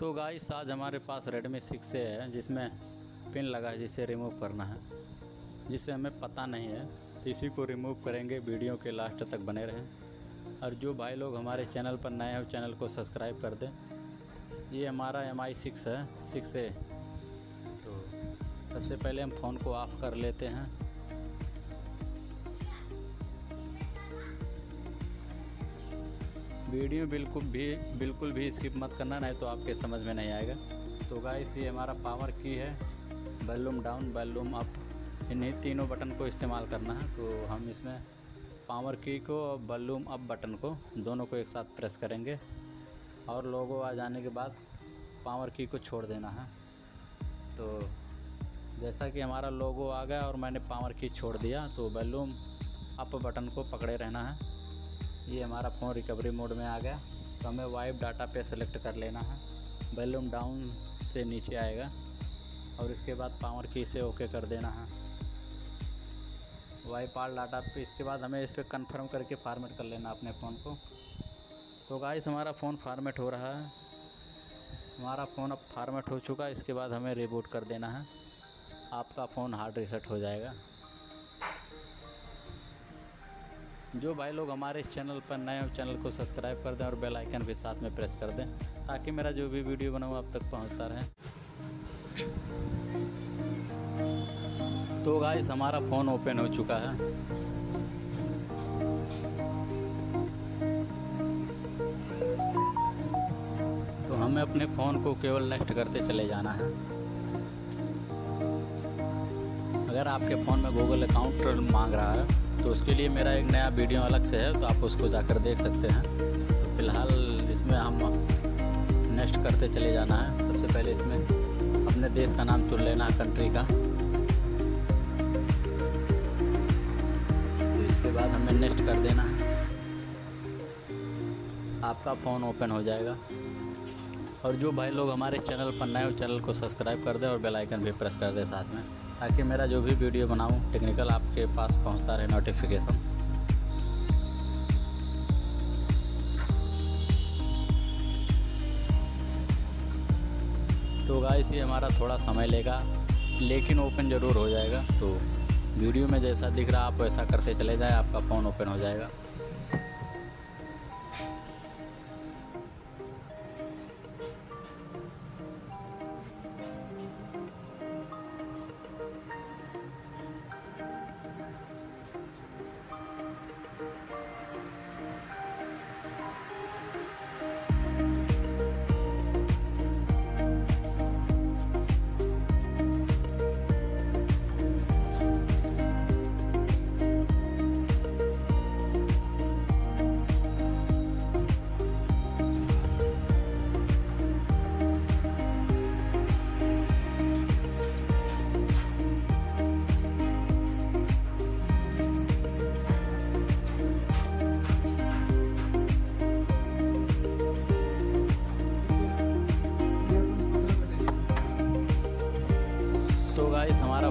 तो गाइस साज हमारे पास रेडमी सिक्स ए है, जिसमें पिन लगा है, जिसे रिमूव करना है, जिसे हमें पता नहीं है। तो इसी को रिमूव करेंगे वीडियो के लास्ट तक बने रहें। और जो भाई लोग हमारे चैनल पर नए हो चैनल को सब्सक्राइब कर दें। ये हमारा एम आई सिक्स है सिक्स ए तो सबसे पहले हम फ़ोन को ऑफ़ कर लेते हैं। वीडियो बिल्कुल भी बिल्कुल भी स्किप मत करना, नहीं तो आपके समझ में नहीं आएगा। तो गाइस ये हमारा पावर की है। वॉल्यूम डाउन वॉल्यूम अप इन्हीं तीनों बटन को इस्तेमाल करना है तो हम इसमें पावर की को और वॉल्यूम अप बटन को दोनों को एक साथ प्रेस करेंगे। और लोगो आ जाने के बाद पावर की को छोड़ देना है। तो जैसा कि हमारा लोगो आ गया और मैंने पावर की छोड़ दिया तो वॉल्यूम अप बटन को पकड़े रहना है। ये हमारा फ़ोन रिकवरी मोड में आ गया। तो हमें वाइप डाटा पे सेलेक्ट कर लेना है। वॉल्यूम डाउन से नीचे आएगा। और इसके बाद पावर की से ओके कर देना है। वाइप आल डाटा पे इसके बाद हमें इस पर कन्फर्म करके फार्मेट कर लेना अपने फ़ोन को। तो गाइस हमारा फ़ोन फार्मेट हो रहा है। हमारा फ़ोन अब फार्मेट हो चुका है। इसके बाद हमें रिबूट कर देना है। आपका फ़ोन हार्ड रिसेट हो जाएगा। जो भाई लोग हमारे इस चैनल पर नए हो, चैनल को सब्सक्राइब कर दें और बेल आइकन भी साथ में प्रेस कर दें, ताकि मेरा जो भी वीडियो बनाऊँ आप तक पहुँचता रहे। तो गाइस हमारा फ़ोन ओपन हो चुका है। तो हमें अपने फ़ोन को केवल नेक्स्ट करते चले जाना है। अगर आपके फ़ोन में गूगल अकाउंट मांग रहा है तो उसके लिए मेरा एक नया वीडियो अलग से है तो आप उसको जाकर देख सकते हैं। तो फ़िलहाल इसमें हम नेक्स्ट करते चले जाना है। सबसे पहले इसमें अपने देश का नाम चुन लेना है कंट्री का। तो इसके बाद हमें नेक्स्ट कर देना है। आपका फ़ोन ओपन हो जाएगा। और जो भाई लोग हमारे चैनल पर नए हो चैनल को सब्सक्राइब कर दें और बेल आइकन भी प्रेस कर दें साथ में। ताकि मेरा जो भी वीडियो बनाऊँ टेक्निकल आपके पास पहुँचता रहे नोटिफिकेशन तो गाइस ये हमारा थोड़ा समय लेगा, लेकिन ओपन ज़रूर हो जाएगा। तो वीडियो में जैसा दिख रहा, आप वैसा करते चले जाएँ, आपका फ़ोन ओपन हो जाएगा।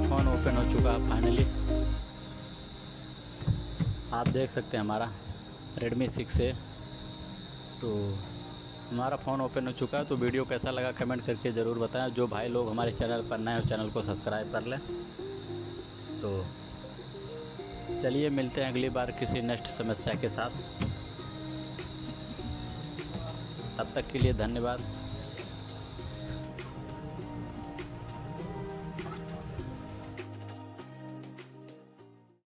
फ़ोन ओपन हो चुका है फाइनली आप देख सकते हैं हमारा रेडमी सिक्स है तो हमारा फ़ोन ओपन हो चुका है तो वीडियो कैसा लगा कमेंट करके ज़रूर बताएँ। जो भाई लोग हमारे चैनल पर नए हो चैनल को सब्सक्राइब कर लें। तो चलिए मिलते हैं अगली बार किसी नेक्स्ट समस्या के साथ। तब तक के लिए धन्यवाद।